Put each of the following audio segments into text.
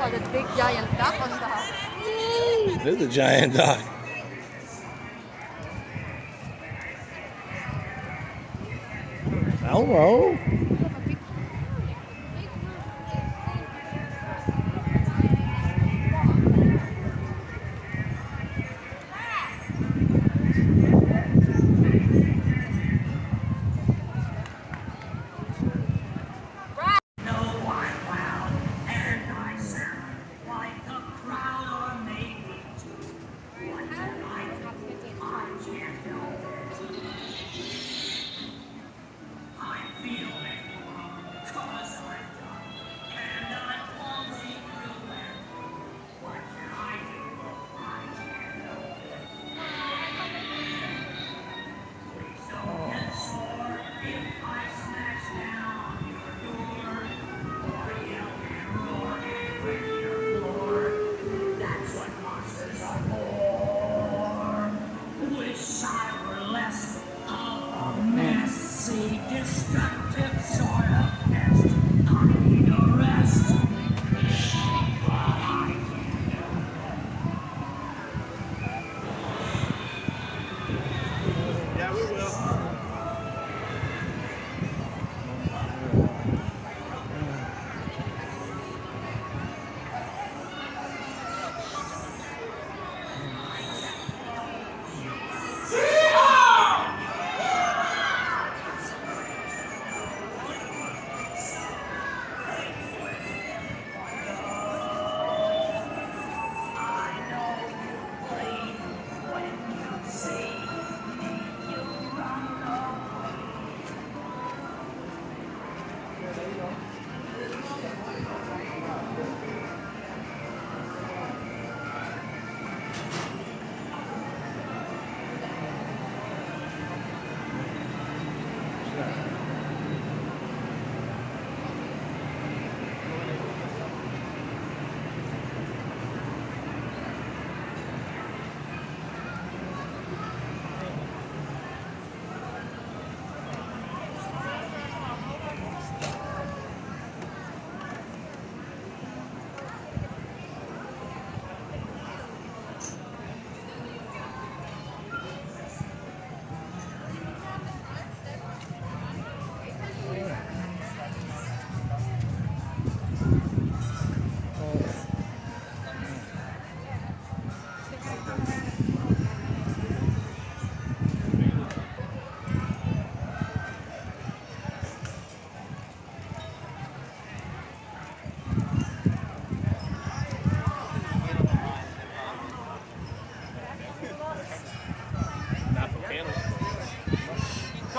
saw the big giant duck on top. It is a giant duck. Hello.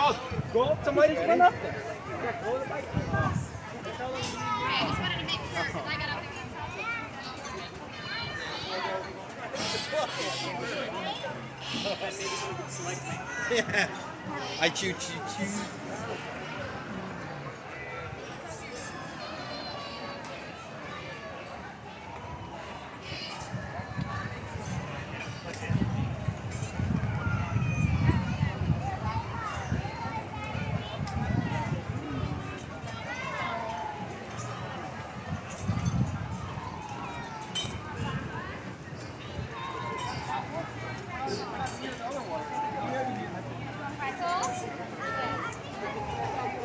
Go, go up to Mighty's run up. Yeah, go to the bike. Yeah. I choo choo choo.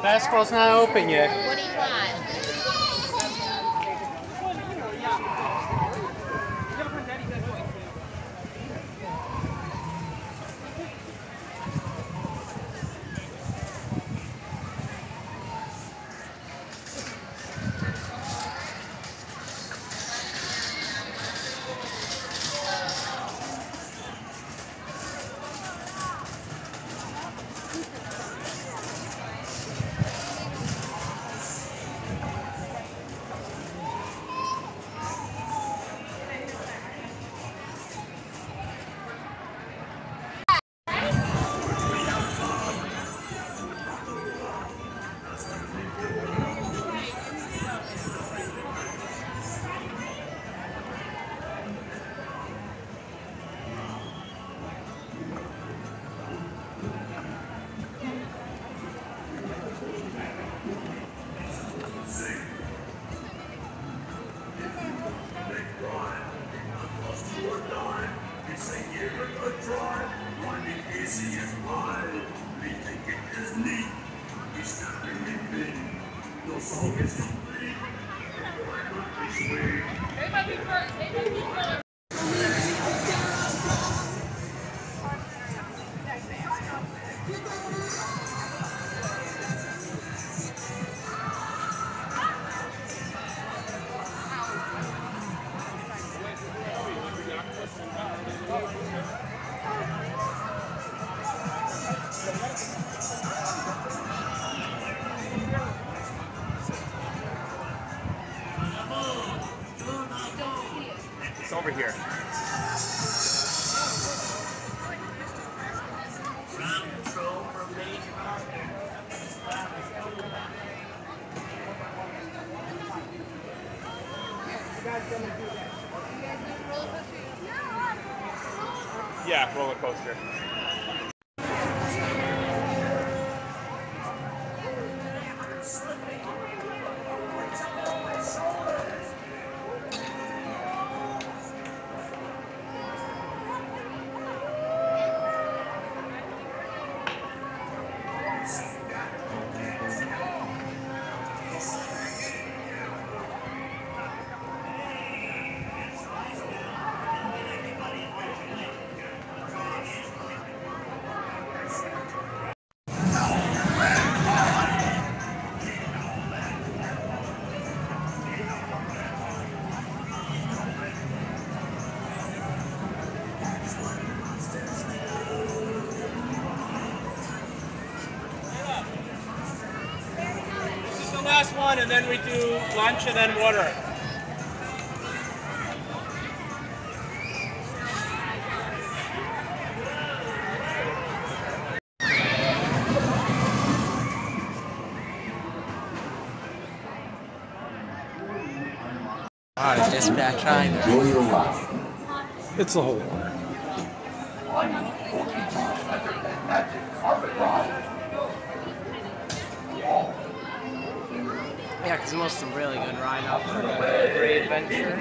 Basketball's not open yet. What do you want? It's over here. Yeah, roller coaster. Last one, and then we do lunch and then water. Wow, dispatch either. Enjoy your life. It's a whole lot. Yeah, because most of really good ride up for a great adventure.